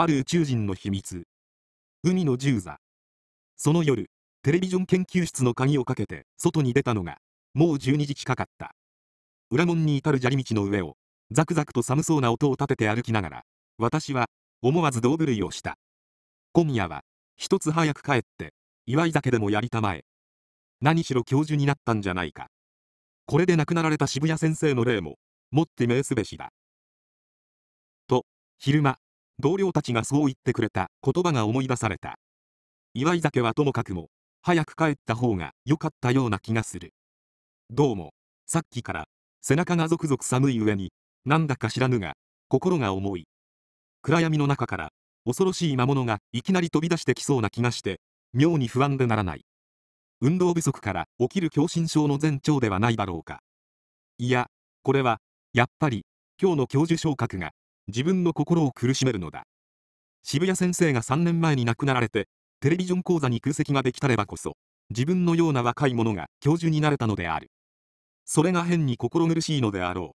ある宇宙人の秘密。海の銃座。その夜テレビジョン研究室の鍵をかけて外に出たのがもう12時近かった。裏門に至る砂利道の上をザクザクと寒そうな音を立てて歩きながら私は思わず道具類をした。今夜は一つ早く帰って祝い酒でもやりたまえ。何しろ教授になったんじゃないか。これで亡くなられた渋谷先生の例ももって名すべしだ。と昼間同僚たちがそう言ってくれた。言葉が思い出された。祝い酒はともかくも早く帰った方が良かったような気がする。どうもさっきから背中がゾクゾク寒い上になんだか知らぬが心が重い。暗闇の中から恐ろしい魔物がいきなり飛び出してきそうな気がして妙に不安でならない。運動不足から起きる狭心症の前兆ではないだろうか。いやこれはやっぱり今日の教授昇格が自分の心を苦しめるのだ。渋谷先生が3年前に亡くなられてテレビジョン講座に空席ができたればこそ自分のような若い者が教授になれたのである。それが変に心苦しいのであろう。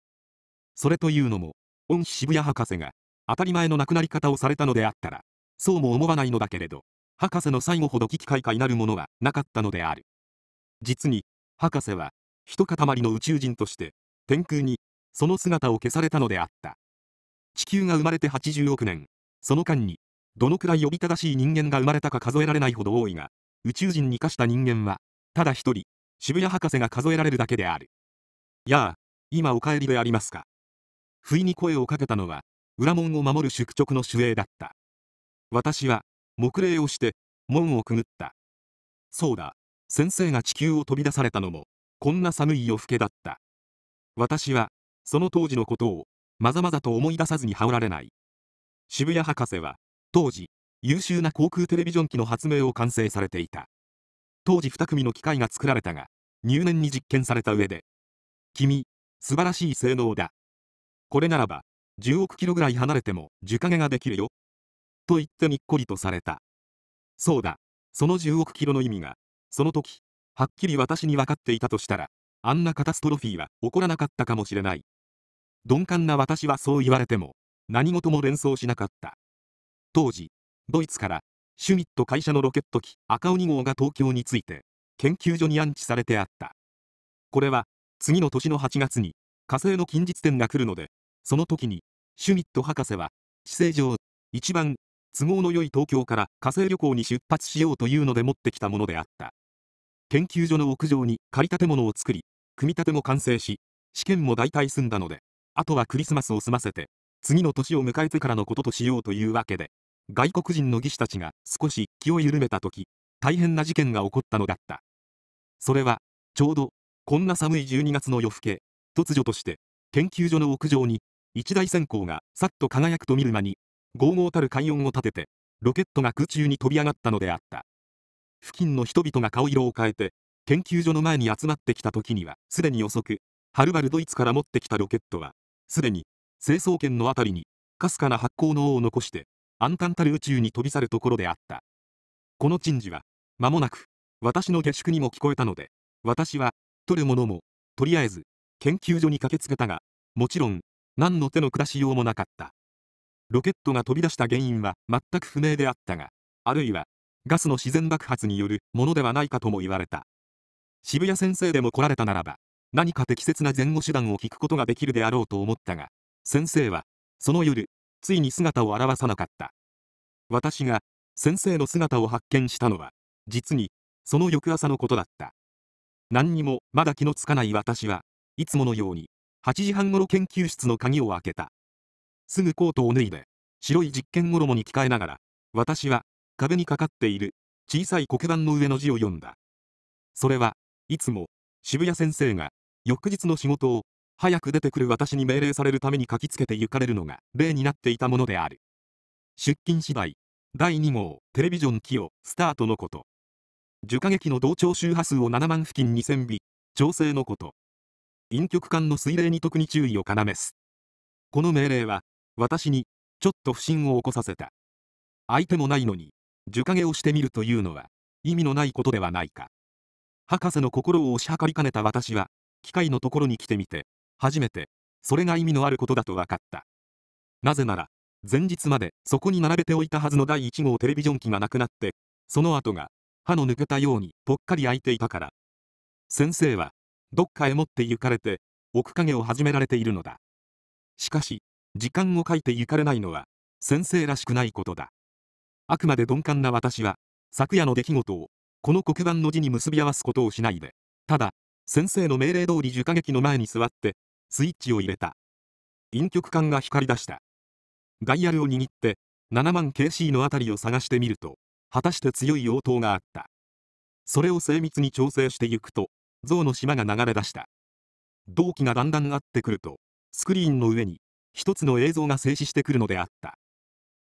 それというのも恩師渋谷博士が当たり前の亡くなり方をされたのであったらそうも思わないのだけれど博士の最後ほど危機開会なるものはなかったのである。実に博士は一塊の宇宙人として天空にその姿を消されたのであった。地球が生まれて80億年。その間にどのくらい呼び正しい人間が生まれたか数えられないほど多いが宇宙人に化した人間はただ一人渋谷博士が数えられるだけである。やあ今お帰りでありますか。不意に声をかけたのは裏門を守る宿直の守衛だった。私は黙礼をして門をくぐった。そうだ先生が地球を飛び出されたのもこんな寒い夜更けだった。私はその当時のことをまざまざと思い出さずに羽織られない。渋谷博士は当時優秀な航空テレビジョン機の発明を完成されていた。当時2組の機械が作られたが入念に実験された上で君素晴らしい性能だ。これならば10億キロぐらい離れても樹影ができるよ。と言ってにっこりとされた。そうだ。その10億キロの意味がその時はっきり私に分かっていたとしたらあんなカタストロフィーは起こらなかったかもしれない。鈍感な私はそう言われても何事も連想しなかった。当時ドイツからシュミット会社のロケット機赤鬼号が東京について研究所に安置されてあった。これは次の年の8月に火星の近日点が来るのでその時にシュミット博士は地政上一番都合の良い東京から火星旅行に出発しようというので持ってきたものであった。研究所の屋上に借り建物を作り組み立ても完成し試験も大体済んだのであとはクリスマスを済ませて次の年を迎えてからのこととしようというわけで外国人の技師たちが少し気を緩めた時大変な事件が起こったのだった。それはちょうどこんな寒い12月の夜更け突如として研究所の屋上に一大閃光がさっと輝くと見る間に豪々たる海音を立ててロケットが空中に飛び上がったのであった。付近の人々が顔色を変えて研究所の前に集まってきた時にはすでに遅くはるばるドイツから持ってきたロケットはすでに成層圏の辺りにかすかな発光の尾を残して暗淡たる宇宙に飛び去るところであった。この珍事は間もなく私の下宿にも聞こえたので私は取るものもとりあえず研究所に駆けつけたがもちろん何の手の下しようもなかった。ロケットが飛び出した原因は全く不明であったがあるいはガスの自然爆発によるものではないかとも言われた。渋谷先生でも来られたならば何か適切な前後手段を聞くことができるであろうと思ったが先生はその夜ついに姿を現さなかった。私が先生の姿を発見したのは実にその翌朝のことだった。何にもまだ気のつかない私はいつものように8時半ごろ研究室の鍵を開けた。すぐコートを脱いで白い実験衣に着替えながら私は壁にかかっている小さい黒板の上の字を読んだ。それはいつも渋谷先生が翌日の仕事を早く出てくる私に命令されるために書きつけて行かれるのが例になっていたものである。出勤次第第2号テレビジョン機をスタートのこと。受過劇の同調周波数を7万付近2000尾調整のこと。陰極管の水冷に特に注意を要す。この命令は私にちょっと不審を起こさせた。相手もないのに受影をしてみるというのは意味のないことではないか。博士の心を押し量りかねた私は機械のところに来てみて初めてそれが意味のあることだと分かったなぜなら前日までそこに並べておいたはずの第1号テレビジョン機がなくなって、その後が歯の抜けたようにぽっかり開いていたから。先生は、どっかへ持って行かれて、奥影を始められているのだ。しかし、時間を書いて行かれないのは、先生らしくないことだ。あくまで鈍感な私は、昨夜の出来事を、この黒板の字に結び合わすことをしないで、ただ、先生の命令通り受下劇の前に座って、スイッチを入れた。陰極管が光り出した。ダイヤルを握って、7万 KC のあたりを探してみると、果たして強い応答があった。それを精密に調整していくと、象の島が流れ出した。同期がだんだん合ってくると、スクリーンの上に、一つの映像が静止してくるのであった。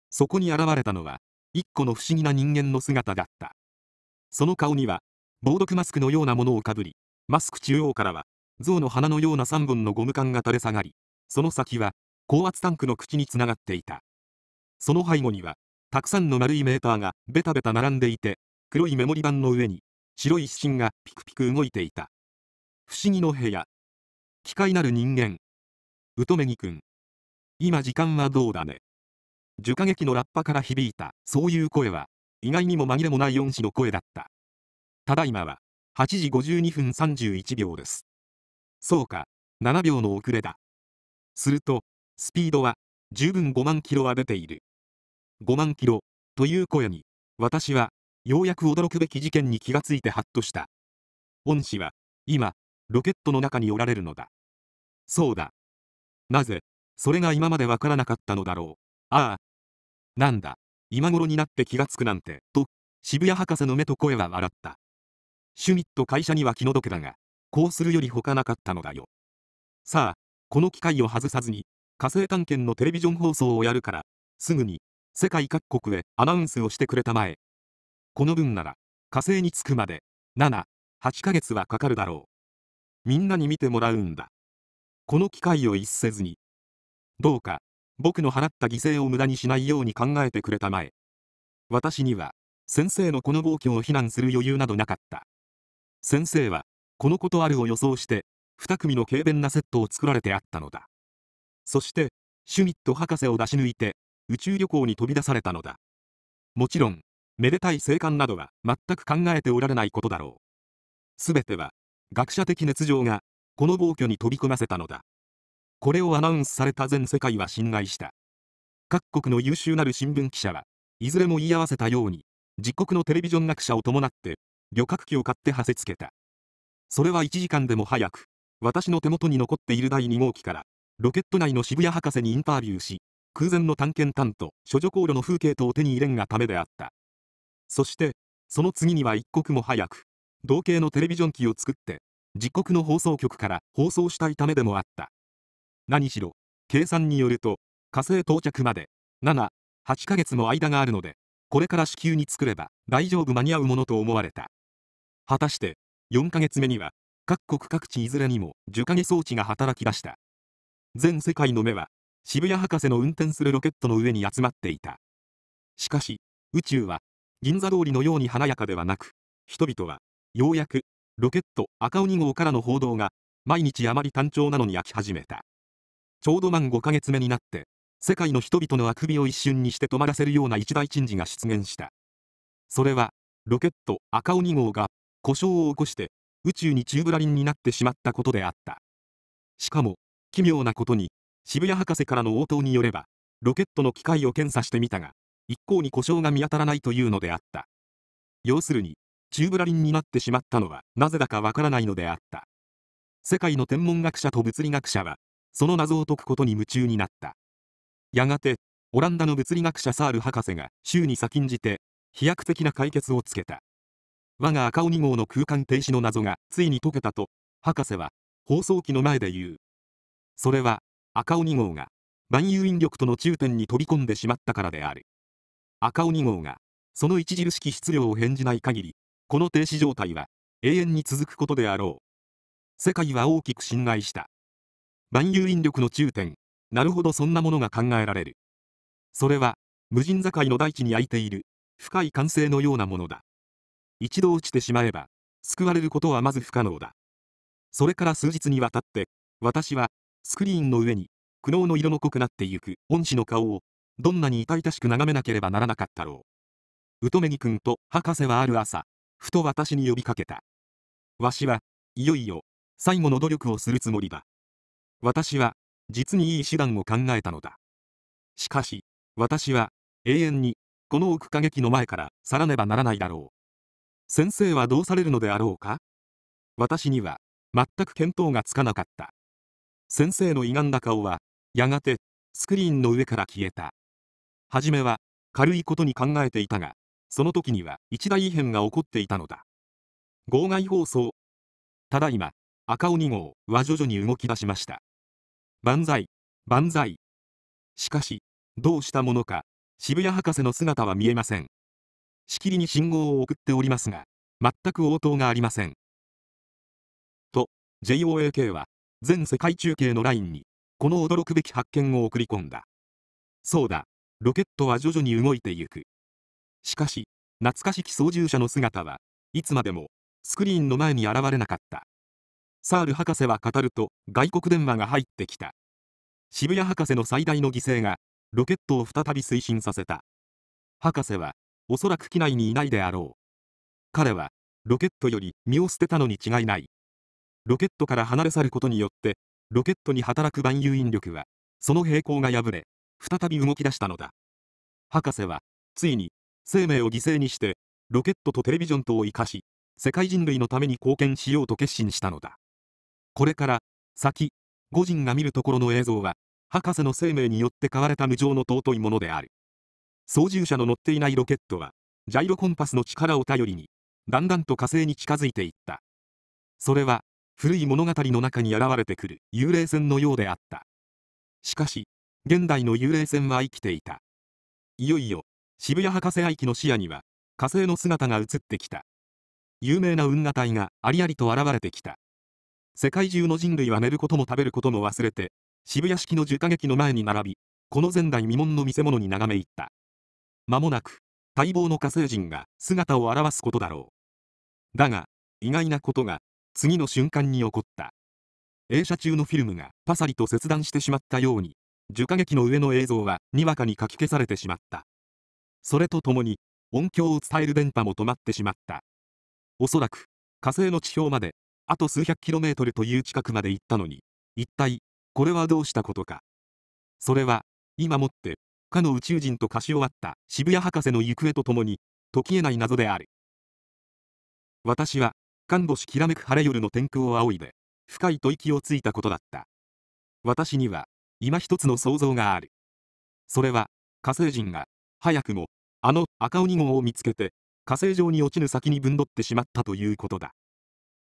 そこに現れたのは、一個の不思議な人間の姿だった。その顔には、防毒マスクのようなものをかぶり、マスク中央からは、象の鼻のような3本のゴム管が垂れ下がり、その先は、高圧タンクの口につながっていた。その背後には、たくさんの丸いメーターがベタベタ並んでいて、黒いメモリ板の上に、白い指針がピクピク動いていた。不思議の部屋。機械なる人間。うとめぎくん。今時間はどうだね。樹下劇のラッパから響いた、そういう声は、意外にも紛れもない恩師の声だった。ただいまは、8時52分31秒です。そうか、7秒の遅れだ。すると、スピードは、十分5万キロは出ている。5万キロ、という声に、私は、ようやく驚くべき事件に気がついてハッとした。恩師は、今、ロケットの中におられるのだ。そうだ。なぜ、それが今までわからなかったのだろう。ああ。なんだ、今頃になって気がつくなんて、と、渋谷博士の目と声は笑った。シュミット会社には気の毒だが、こうするより他なかったのだよ。さあ、この機会を外さずに、火星探検のテレビジョン放送をやるから、すぐに、世界各国へアナウンスをしてくれたまえ。この分なら、火星に着くまで、7、8ヶ月はかかるだろう。みんなに見てもらうんだ。この機会を逸せずに。どうか、僕の払った犠牲を無駄にしないように考えてくれたまえ。私には、先生のこの暴挙を非難する余裕などなかった。先生は、このことあるを予想して、2組の軽便なセットを作られてあったのだ。そして、シュミット博士を出し抜いて、宇宙旅行に飛び出されたのだ。もちろん、めでたい生還などは全く考えておられないことだろう。すべては、学者的熱情が、この暴挙に飛び込ませたのだ。これをアナウンスされた全世界は信頼した。各国の優秀なる新聞記者は、いずれも言い合わせたように、自国のテレビジョン学者を伴って、旅客機を買ってはせつけた。それは1時間でも早く、私の手元に残っている第2号機から、ロケット内の渋谷博士にインタビューし、空前の探検探と処女航路の風景等を手に入れんがためであった。そして、その次には一刻も早く、同型のテレビジョン機を作って、自国の放送局から放送したいためでもあった。何しろ、計算によると、火星到着まで、7、8ヶ月も間があるので、これから至急に作れば大丈夫間に合うものと思われた。果たして、4ヶ月目には、各国各地いずれにも樹影装置が働き出した。全世界の目は渋谷博士の運転するロケットの上に集まっていた。しかし宇宙は銀座通りのように華やかではなく人々はようやくロケット赤鬼号からの報道が毎日あまり単調なのに飽き始めた。ちょうど満5ヶ月目になって世界の人々のあくびを一瞬にして止まらせるような一大珍事が出現した。それはロケット赤鬼号が故障を起こして宇宙にチューブラリンになってしまったことであった。しかも奇妙なことに渋谷博士からの応答によればロケットの機械を検査してみたが一向に故障が見当たらないというのであった。要するにチューブラリンになってしまったのはなぜだかわからないのであった。世界の天文学者と物理学者はその謎を解くことに夢中になった。やがてオランダの物理学者サール博士が週に先んじて飛躍的な解決をつけた。我が赤鬼号の空間停止の謎がついに解けたと博士は放送機の前で言う。それは赤鬼号が万有引力との中点に飛び込んでしまったからである。赤鬼号がその著しき質量を返じない限りこの停止状態は永遠に続くことであろう。世界は大きく信頼した。万有引力の中点。なるほどそんなものが考えられる。それは無人境の大地に開いている。深い歓声のようなものだ。一度落ちてしまえば救われることはまず不可能だそれから数日にわたって私はスクリーンの上に苦悩の色の濃くなってゆく恩師の顔をどんなに痛々しく眺めなければならなかったろう。乙女木君と博士はある朝、ふと私に呼びかけた。わしはいよいよ最後の努力をするつもりだ。私は実にいい手段を考えたのだ。しかし、私は永遠にこの奥過激の前から去らねばならないだろう。先生はどうされるのであろうか？私には全く見当がつかなかった。先生の歪んだ顔は、やがてスクリーンの上から消えた。はじめは軽いことに考えていたが、その時には一大異変が起こっていたのだ。号外放送。ただいま、赤鬼号は徐々に動き出しました。万歳、万歳。しかし、どうしたものか、渋谷博士の姿は見えません。しきりに信号を送っておりますが、全く応答がありません。と、JOAK は、全世界中継のラインに、この驚くべき発見を送り込んだ。そうだ、ロケットは徐々に動いてゆく。しかし、懐かしき操縦者の姿はいつまでもスクリーンの前に現れなかった。サール博士は語ると外国電話が入ってきた。渋谷博士の最大の犠牲がロケットを再び推進させた。博士はおそらく機内にいないであろう。彼はロケットより身を捨てたのに違いない。ロケットから離れ去ることによってロケットに働く万有引力はその平行が破れ再び動き出したのだ。博士はついに生命を犠牲にしてロケットとテレビジョンとを生かし世界人類のために貢献しようと決心したのだこれから先五人が見るところの映像は博士の生命によって買われた無情の尊いものである操縦者の乗っていないロケットはジャイロコンパスの力を頼りにだんだんと火星に近づいていった。それは古い物語の中に現れてくる幽霊船のようであった。しかし現代の幽霊船は生きていた。いよいよ渋谷博士愛機の視野には火星の姿が映ってきた。有名な運河体がありありと現れてきた。世界中の人類は寝ることも食べることも忘れて渋谷式の樹下劇の前に並びこの前代未聞の見せ物に眺め入った。間もなく待望の火星人が姿を現すことだろう。だが意外なことが次の瞬間に起こった。映写中のフィルムがパサリと切断してしまったように樹下劇の上の映像はにわかにかき消されてしまった。それとともに音響を伝える電波も止まってしまった。おそらく火星の地表まであと数百キロメートルという近くまで行ったのに一体これはどうしたことか。それは今もってかの宇宙人と化し終わった渋谷博士の行方とともに解きえない謎である。私は看護師きらめく晴れ夜の天空を仰いで深い吐息をついたことだった。私には今一つの想像がある。それは火星人が早くもあの赤鬼号を見つけて火星上に落ちぬ先に分取ってしまったということだ。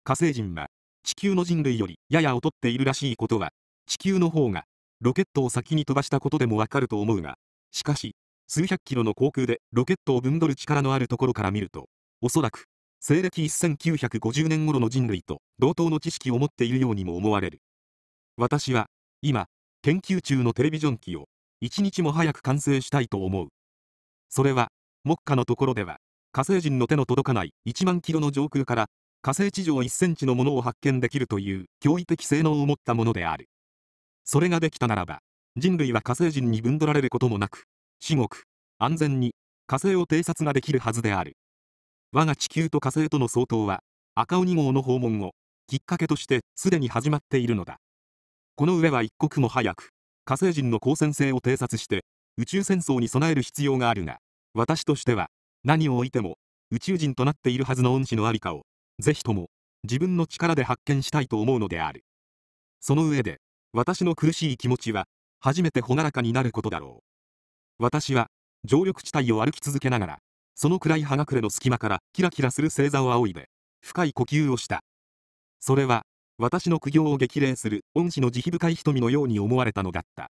火星人は地球の人類よりやや劣っているらしいことは地球の方がロケットを先に飛ばしたことでもわかると思うがしかし数百キロの航空でロケットを分取る力のあるところから見るとおそらく西暦1950年頃の人類と同等の知識を持っているようにも思われる。私は今研究中のテレビジョン機を一日も早く完成したいと思う。それは目下のところでは火星人の手の届かない1万キロの上空から火星地上1センチのものを発見できるという驚異的性能を持ったものである。それができたならば人類は火星人に分取られることもなく至極安全に火星を偵察ができるはずである。我が地球と火星との相当は赤鬼号の訪問をきっかけとしてすでに始まっているのだ。この上は一刻も早く火星人の光線性を偵察して宇宙戦争に備える必要があるが私としては何を置いても宇宙人となっているはずの恩師の在りかをぜひとも自分の力で発見したいと思うのである。その上で私の苦しい気持ちは初めて朗らかになることだろう。私は常緑地帯を歩き続けながらその暗い葉隠れの隙間からキラキラする星座を仰いで深い呼吸をした。それは私の苦行を激励する恩師の慈悲深い瞳のように思われたのだった。